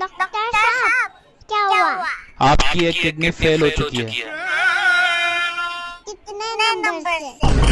Doctor साहब क्या हुआ? आपकी एक किडनी फेल हो। चुकी है। कितने नंबर से?